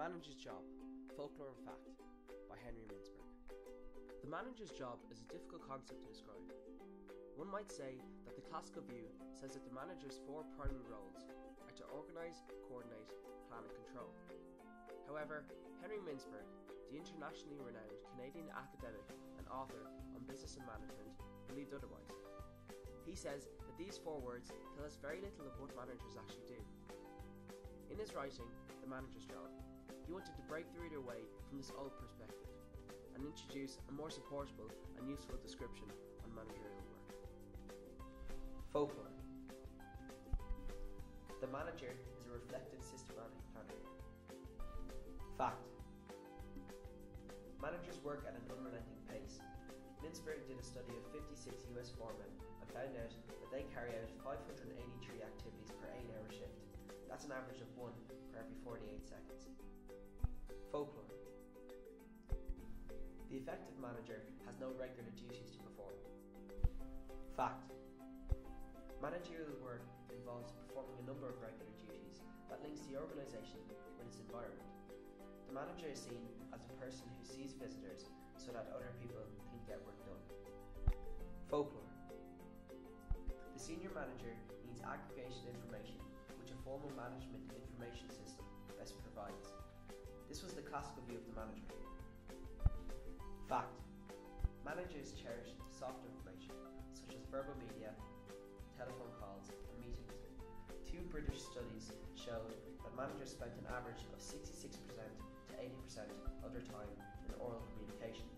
Manager's Job Folklore and Fact by Henry Mintzberg. The manager's job is a difficult concept to describe. One might say that the classical view says that the manager's four primary roles are to organise, coordinate, plan, and control. However, Henry Mintzberg, the internationally renowned Canadian academic and author on business and management, believed otherwise. He says that these four words tell us very little of what managers actually do. In his writing, The Manager's Job, he wanted to break the reader away from this old perspective and introduce a more supportable and useful description on managerial work. Folklore The manager is a reflective, systematic planner. Fact Managers work at an unrelenting pace. Mintzberg did a study of 56 US foremen and found out that they carry out 583 activities per 8 hour shift. That's an average of one per every 48 seconds. Effective manager has no regular duties to perform. Fact Managerial work involves performing a number of regular duties that links the organisation with its environment. The manager is seen as the person who sees visitors so that other people can get work done. Folklore The senior manager needs aggregation information which a formal management information system best provides. This was the classical view of the manager. Fact Managers cherish soft information such as verbal media, telephone calls, and meetings. Two British studies showed that managers spent an average of 66% to 80% of their time in oral communication.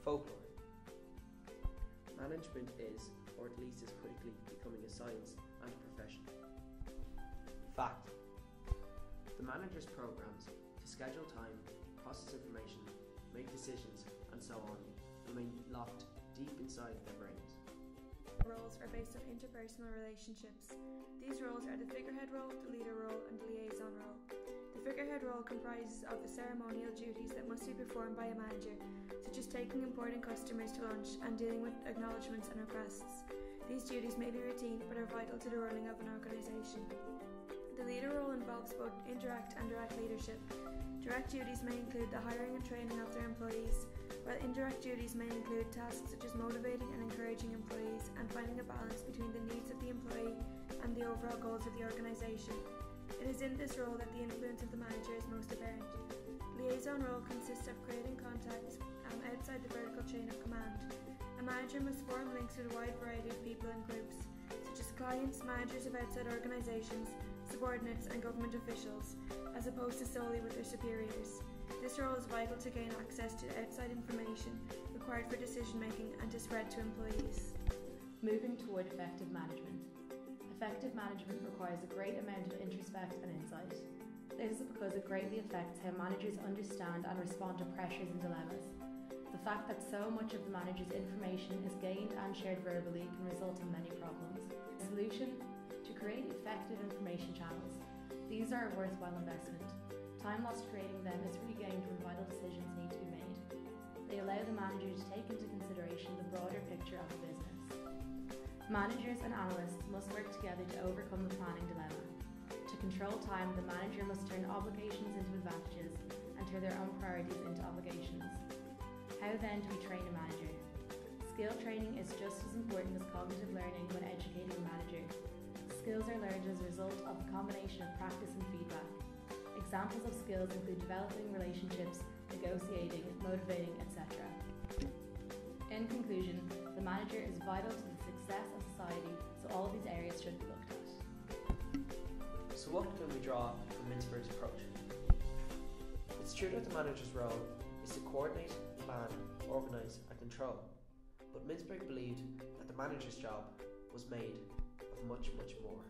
Folklore Management is, or at least is quickly becoming a science and a profession. Fact The manager's programs to schedule time, process information, make decisions, and so on remain locked deep inside their brains. Roles are based on interpersonal relationships. These roles are the figurehead role, the leader role, and the liaison role. The figurehead role comprises of the ceremonial duties that must be performed by a manager, such as taking important customers to lunch and dealing with acknowledgements and requests. These duties may be routine but are vital to the running of an organisation. The leader role involves both indirect and direct leadership. Direct duties may include the hiring and training of their employees, while indirect duties may include tasks such as motivating and encouraging employees and finding a balance between the needs of the employee and the overall goals of the organisation. It is in this role that the influence of the manager is most apparent. Liaison role consists of creating contacts um, outside the vertical chain of command. A manager must form links with a wide variety of people and groups, such as clients, managers of outside organisations, subordinates, and government officials, as opposed to solely with their superiors. This role is vital to gain access to outside information required for decision making and to spread to employees. Moving toward effective management. Effective management requires a great amount of introspect and insight. This is because it greatly affects how managers understand and respond to pressures and dilemmas. The fact that so much of the manager's information is gained and shared verbally can result in many problems. The solution? Create effective information channels. These are a worthwhile investment. Time lost creating them is regained when vital decisions need to be made. They allow the manager to take into consideration the broader picture of the business. Managers and analysts must work together to overcome the planning dilemma. To control time, the manager must turn obligations into advantages and turn their own priorities into obligations. How then do we train a manager? Skill training is just as important as cognitive learning when. Skills are learned as a result of a combination of practice and feedback. Examples of skills include developing relationships, negotiating, motivating, etc. In conclusion, the manager is vital to the success of society, so all of these areas should be looked at. So, what can we draw from Mintzberg's approach? It's true that the manager's role is to coordinate, plan, organise, and control, but Mintzberg believed that the manager's job was made of much, much more.